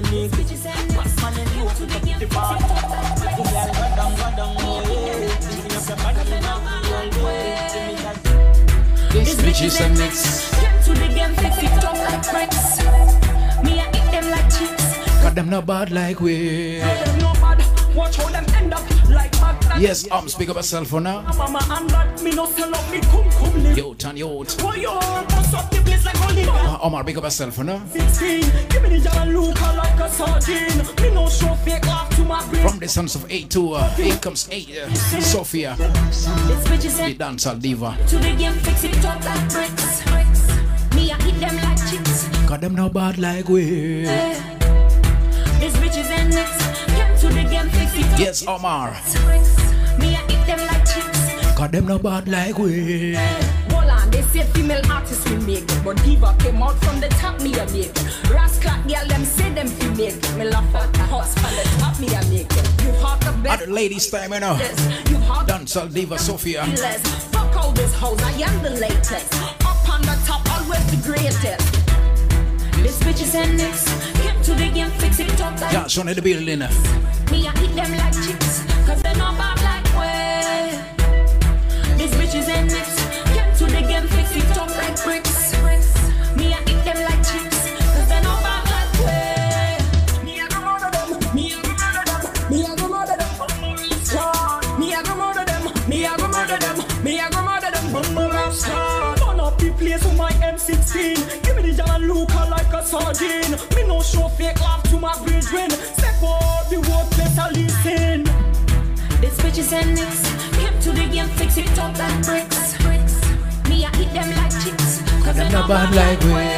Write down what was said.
for niggas. Pass man and you to the bar. The girl go down, go down, way. Giving up your body in a real way. Give me that. This bitch is a mix. Get to the game, fix it up like bricks. Me, I eat them like chips. Them not bad like we. No. Watch how them end up like Baghdad. Yes, um, speak up yourself for now. Mama and dad, me no sell up me cum cum live. Yo, turn yo. Boy, yo, bust up the place like. Uh, Omar, big up yourself for now. 16, give me the and look like a sardine. Me no show fake laugh to my brain. From the sons of 8 to uh, 8 comes 8. Uh, Sophia, This bitch is the dancehall diva. to the game, fix it up like bricks. Me, I eat them like chips. Got them not bad like we. This bitch is in next. Yes, Omar. bricks. Me, I eat them like chips. Got them not bad like we. Hold on, they say female artists will make it, but diva came out from the top, me a make it. Rascal girl, them say them fi make it. Me laugh at the horse from the top, me a make it. You heart the best, Other ladies time, you know. you heart the Dancehall diva Sophia. Fuck all this hoes, I am the latest. Up on the top, always the greatest. This bitch is in next. Get to the game, fix it up like Yeah, the building. Eh? Me, I eat them like chips, cause they're not bad like way. These bitches and nips, get to the game, fix it up like bricks. Me, I eat them like chips, cause they're not bad like way. Me a go murder them, me a go murder them, me a go murder them. Me a go murder up the place with my M16. Give me the and look like a sardine. Me no show fake laugh bitches and nips, get to the game, fix it up like bricks. Me, I eat them like chips, cause they're not bad like we.